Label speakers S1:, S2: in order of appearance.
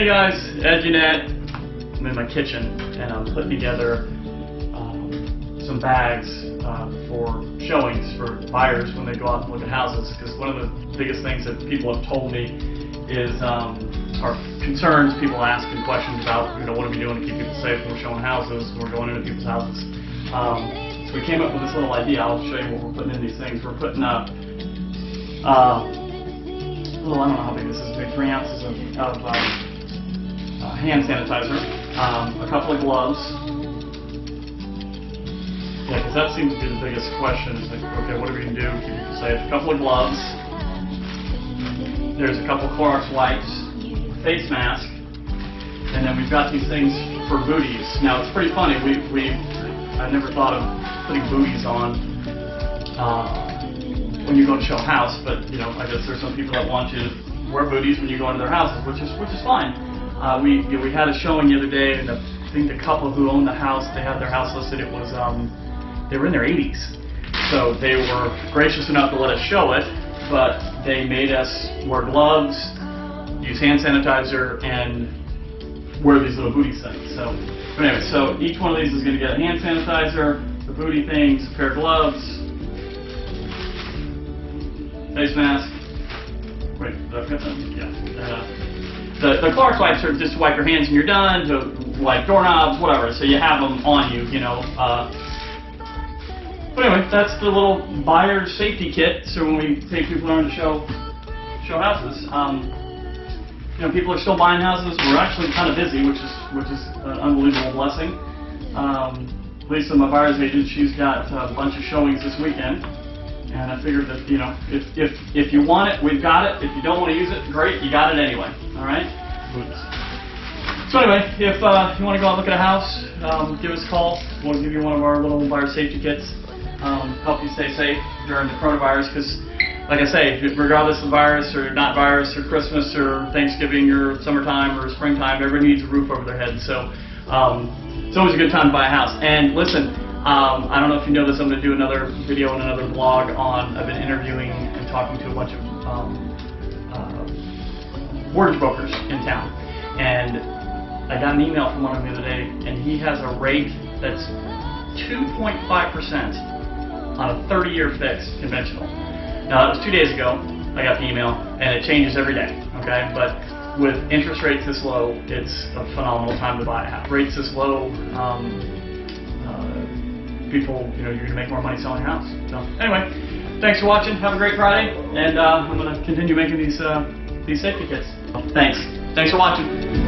S1: Hey guys, Ed Yannett. I'm in my kitchen and I'm putting together um, some bags uh, for showings for buyers when they go out and look at houses. Because one of the biggest things that people have told me is um, are concerns people ask and questions about, you know, what are we doing to keep people safe when we're showing houses, when we're going into people's houses. Um, so we came up with this little idea. I'll show you what we're putting in these things. We're putting up, uh, little, I don't know how big this is, maybe three ounces of, of um, hand sanitizer, um, a couple of gloves. Yeah, because that seems to be the biggest question. Like, okay, what are we gonna do? Keep people safe. A couple of gloves. There's a couple of Clorox wipes, face mask, and then we've got these things for booties. Now it's pretty funny. We we I never thought of putting booties on. Uh, when you go to show a house, but you know, I guess there's some people that want you to wear booties when you go into their houses, which is which is fine. Uh, we you know, we had a showing the other day, and I think the couple who owned the house, they had their house listed. It was um, they were in their 80s, so they were gracious enough to let us show it, but they made us wear gloves, use hand sanitizer, and wear these little booty things. So, but anyway, so each one of these is going to get a hand sanitizer, the booty things, a pair of gloves, face mask. Wait, did I forget something? Yeah. The, the Clorox wipes are just to wipe your hands when you're done, to wipe doorknobs, whatever. So you have them on you, you know. Uh, but anyway, that's the little buyer safety kit. So when we take people around to show show houses, um, you know, people are still buying houses. We're actually kind of busy, which is which is an unbelievable blessing. Um, Lisa, my buyer's agent, she's got a bunch of showings this weekend. And I figured that, you know, if, if, if you want it, we've got it. If you don't want to use it, great, you got it anyway. All right? So anyway, if uh, you want to go out and look at a house, um, give us a call. We'll give you one of our little buyer safety kits. Um, help you stay safe during the coronavirus because, like I say, regardless of virus or not virus or Christmas or Thanksgiving or summertime or springtime, everybody needs a roof over their head. So um, it's always a good time to buy a house. And listen, um, I don't know if you know this, I'm going to do another video and another blog on, I've been interviewing and talking to a bunch of um, uh, mortgage brokers in town. And I got an email from one of them the other day, and he has a rate that's 2.5% on a 30-year fix conventional. Now, that was two days ago, I got the email, and it changes every day, okay? But with interest rates this low, it's a phenomenal time to buy a house. Rates this low, um, people, you know, you're going to make more money selling a house. So anyway, thanks for watching. Have a great Friday, and uh, I'm going to continue making these uh, these safety kits. Thanks. Thanks for watching.